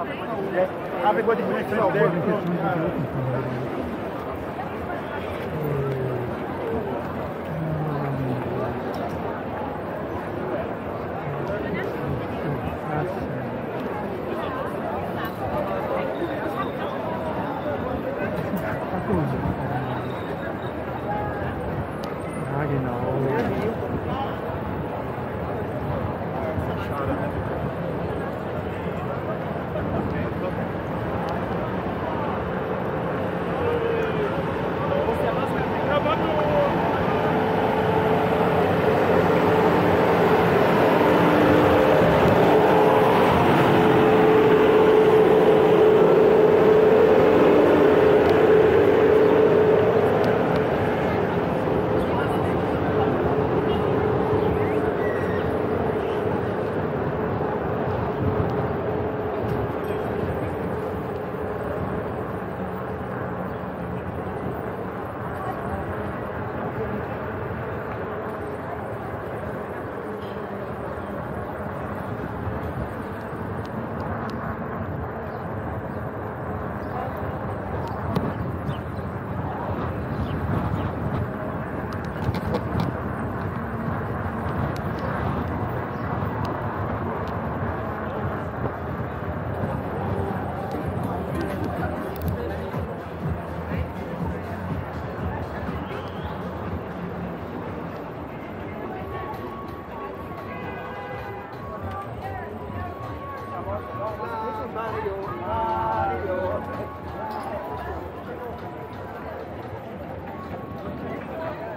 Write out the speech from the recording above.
Have a ah, ah, genau. Schade. Thank you.